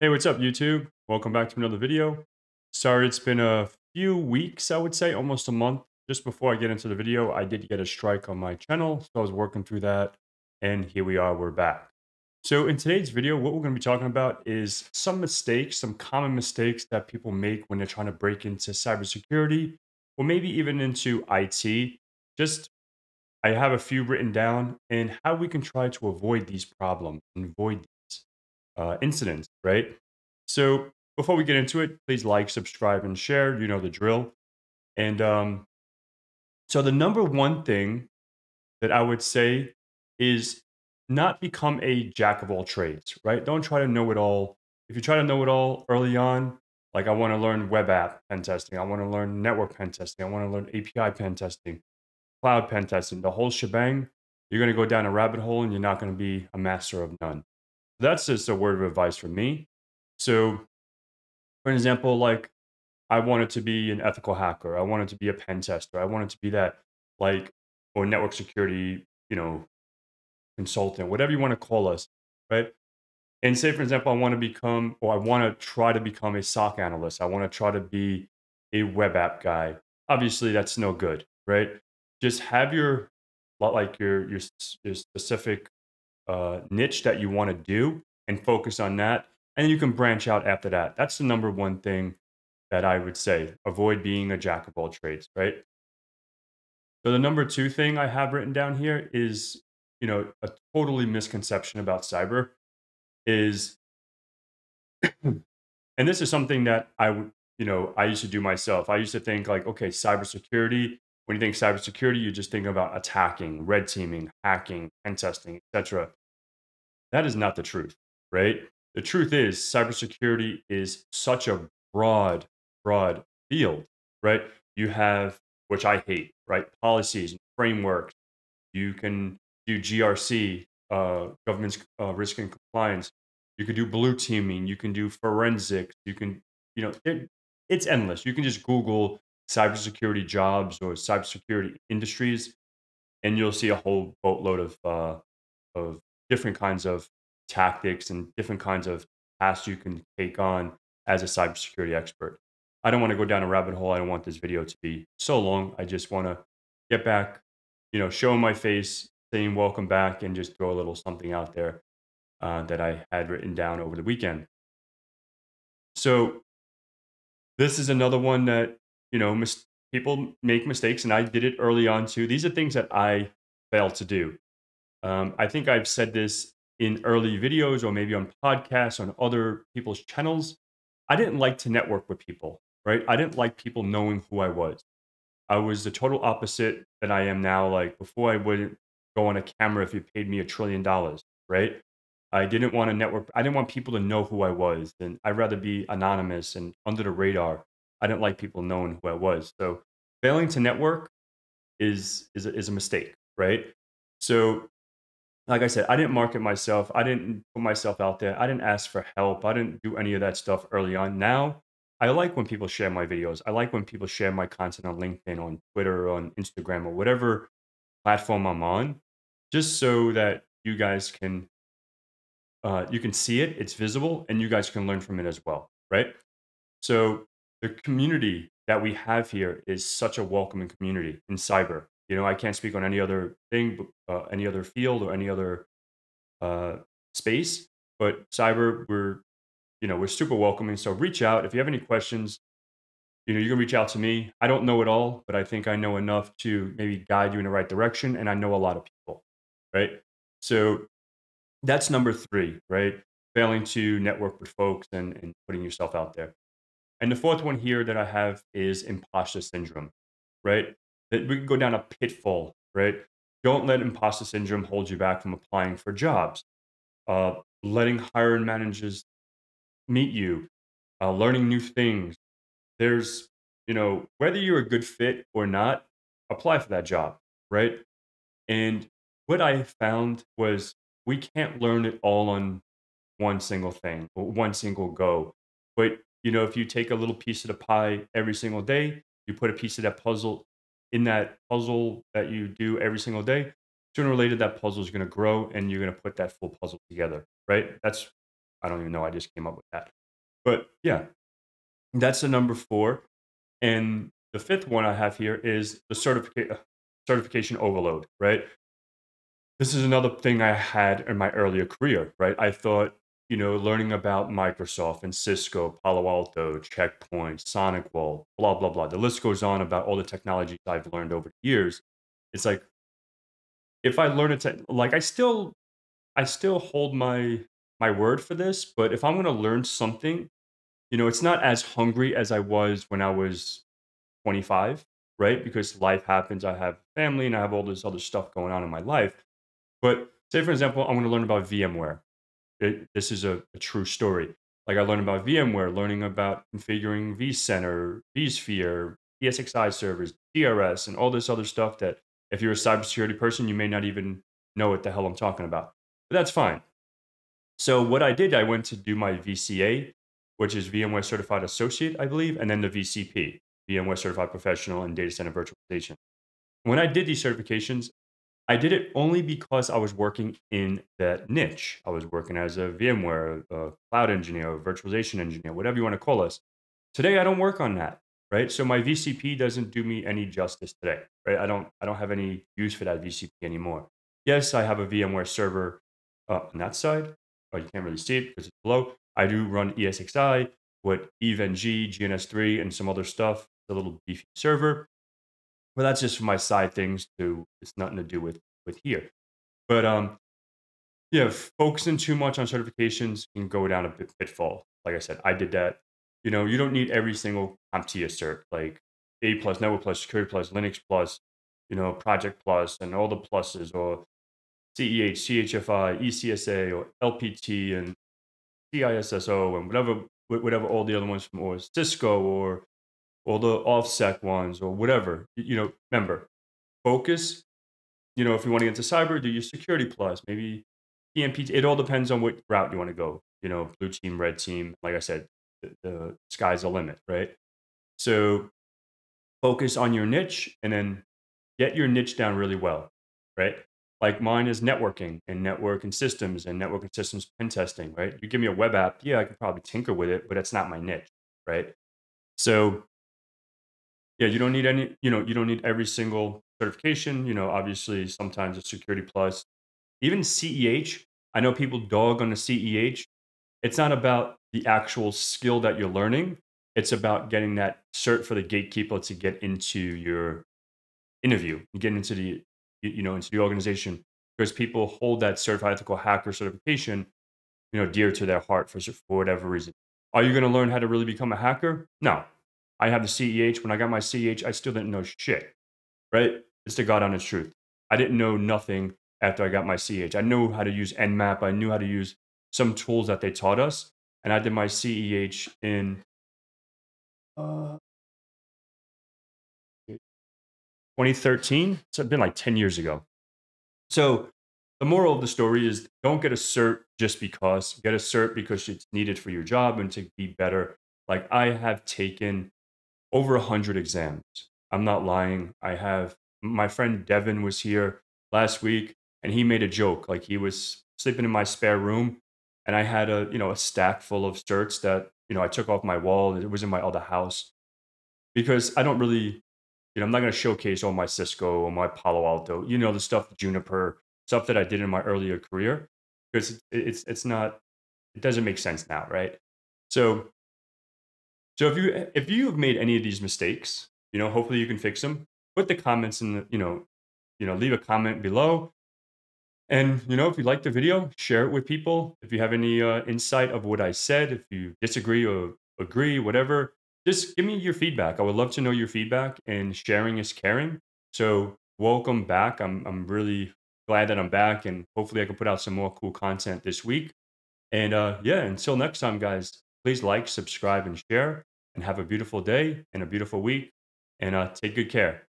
Hey, what's up, YouTube? Welcome back to another video. Sorry, it's been a few weeks, I would say, almost a month. Just before I get into the video, I did get a strike on my channel, so I was working through that, and here we are, we're back. So in today's video, what we're going to be talking about is some mistakes, some common mistakes that people make when they're trying to break into cybersecurity, or maybe even into IT. Just, I have a few written down, and how we can try to avoid these problems and avoid uh, incidents, right? So before we get into it, please like, subscribe, and share. You know the drill. And um, so the number one thing that I would say is not become a jack of all trades, right? Don't try to know it all. If you try to know it all early on, like I want to learn web app pen testing, I want to learn network pen testing, I want to learn API pen testing, cloud pen testing, the whole shebang, you're going to go down a rabbit hole and you're not going to be a master of none. That's just a word of advice from me. So, for example, like I wanted to be an ethical hacker, I wanted to be a pen tester, I wanted to be that, like, or network security, you know, consultant, whatever you want to call us, right? And say, for example, I want to become, or I want to try to become a SOC analyst. I want to try to be a web app guy. Obviously, that's no good, right? Just have your, like your your, your specific uh, niche that you want to do and focus on that. And you can branch out after that. That's the number one thing that I would say. Avoid being a jack of all trades, right? So the number two thing I have written down here is, you know, a totally misconception about cyber is, and this is something that I would, you know, I used to do myself. I used to think like, okay, cybersecurity. When you think cybersecurity, you just think about attacking, red teaming, hacking, pen testing, etc. That is not the truth, right? The truth is, cybersecurity is such a broad, broad field, right? You have, which I hate, right? Policies and frameworks. You can do GRC, uh, governance uh, risk and compliance. You can do blue teaming. You can do forensics. You can, you know, it, it's endless. You can just Google cybersecurity jobs or cybersecurity industries, and you'll see a whole boatload of uh, of different kinds of tactics and different kinds of tasks you can take on as a cybersecurity expert. I don't want to go down a rabbit hole. I don't want this video to be so long. I just want to get back, you know, show my face, saying welcome back, and just throw a little something out there uh, that I had written down over the weekend. So, this is another one that, you know, mis- people make mistakes, and I did it early on too. These are things that I failed to do. Um, I think I've said this in early videos or maybe on podcasts on other people's channels. I didn't like to network with people, right? I didn't like people knowing who I was. I was the total opposite that I am now. Like before, I wouldn't go on a camera if you paid me a trillion dollars, right? I didn't want to network. I didn't want people to know who I was, and I'd rather be anonymous and under the radar. I didn't like people knowing who I was. So failing to network is is a, is a mistake, right? So like I said, I didn't market myself. I didn't put myself out there. I didn't ask for help. I didn't do any of that stuff early on. Now, I like when people share my videos. I like when people share my content on LinkedIn, on Twitter, on Instagram, or whatever platform I'm on, just so that you guys can uh, you can see it, it's visible, and you guys can learn from it as well, right? So the community that we have here is such a welcoming community in cyber. You know, I can't speak on any other thing, uh, any other field or any other uh, space. But cyber, we're you know we're super welcoming. So reach out if you have any questions. You know, you can reach out to me. I don't know it all, but I think I know enough to maybe guide you in the right direction, and I know a lot of people, right? So that's number three, right? Failing to network with folks and, and putting yourself out there. And the fourth one here that I have is imposter syndrome, right? that we can go down a pitfall, right? Don't let imposter syndrome hold you back from applying for jobs. Uh, letting hiring managers meet you, uh, learning new things. There's, you know, whether you're a good fit or not, apply for that job, right? And what I found was we can't learn it all on one single thing, one single go. But you know, if you take a little piece of the pie every single day, you put a piece of that puzzle in that puzzle that you do every single day, sooner or later that puzzle is going to grow and you're going to put that full puzzle together, right? That's, I don't even know. I just came up with that. But yeah, that's the number four. And the fifth one I have here is the certification certification overload, right? This is another thing I had in my earlier career, right? I thought, you know, learning about Microsoft and Cisco, Palo Alto, Checkpoint, SonicWall, blah, blah, blah. The list goes on about all the technologies I've learned over the years. It's like, if I learn it, like, I still, I still hold my my word for this, but if I'm going to learn something, you know, it's not as hungry as I was when I was 25, right? Because life happens. I have family and I have all this other stuff going on in my life. But say, for example, I'm going to learn about VMware. It, this is a, a, true story. Like I learned about VMware, learning about configuring vCenter, vSphere, ESXi servers, DRS, and all this other stuff that if you're a cybersecurity person, you may not even know what the hell I'm talking about. But that's fine. So what I did, I went to do my VCA, which is VMware Certified Associate, I believe, and then the VCP, VMware Certified Professional in Data Center Virtualization. When I did these certifications, I did it only because I was working in that niche. I was working as a VMware, a cloud engineer, a virtualization engineer, whatever you want to call us. Today, I don't work on that, right? So my VCP doesn't do me any justice today, right? I don't, I don't have any use for that VCP anymore. Yes, I have a VMware server uh, on that side. Oh, you can't really see it because it's below. I do run ESXi with EVE-NG, GNS3, and some other stuff a little beefy server. But that's just for my side things to it's nothing to do with with here. But um yeah, focusing too much on certifications can go down a bit pitfall. Like I said, I did that. You know, you don't need every single CompTIA cert, like A plus, Network plus, Security plus, Linux plus, you know, Project plus, and all the pluses, or CEH, CHFI, ECSA, or LPT, and CISSO, and whatever, whatever all the other ones from, or Cisco, or or the offsec ones or whatever. You know, remember, focus. You know, if you want to get into cyber, do your security plus, maybe PMP. It all depends on what route you want to go. You know, blue team, red team. Like I said, the, the sky's the limit, right? So focus on your niche and then get your niche down really well, right? Like mine is networking and network and systems and network and systems pen testing, right? You give me a web app, yeah, I could probably tinker with it, but that's not my niche, right? So yeah, you don't need any, you know, you don't need every single certification. You know, obviously sometimes a security plus, even CEH. I know people dog on the CEH. It's not about the actual skill that you're learning. It's about getting that cert for the gatekeeper to get into your interview, get into the, you know, into the organization because people hold that certified ethical hacker certification, you know, dear to their heart for, for whatever reason. Are you going to learn how to really become a hacker? No, I have the CEH. When I got my CEH, I still didn't know shit, right? It's the God honest truth. I didn't know nothing after I got my CEH. I knew how to use Nmap. I knew how to use some tools that they taught us. And I did my CEH in uh, 2013. So it's been like 10 years ago. So the moral of the story is don't get a cert just because. Get a cert because it's needed for your job and to be better. Like I have taken over a hundred exams. I'm not lying. I have my friend Devin was here last week and he made a joke. Like he was sleeping in my spare room and I had a, you know, a stack full of certs that, you know, I took off my wall. It was in my other house because I don't really, you know, I'm not going to showcase all my Cisco or my Palo Alto, you know, the stuff, Juniper, stuff that I did in my earlier career because it's, it's not, it doesn't make sense now. Right. So so if you if you have made any of these mistakes, you know, hopefully you can fix them. Put the comments in the, you know, you know, leave a comment below. And you know, if you like the video, share it with people. If you have any uh, insight of what I said, if you disagree or agree, whatever, just give me your feedback. I would love to know your feedback. And sharing is caring. So welcome back. I'm I'm really glad that I'm back, and hopefully I can put out some more cool content this week. And uh, yeah, until next time, guys, please like, subscribe, and share and have a beautiful day and a beautiful week. And uh, take good care.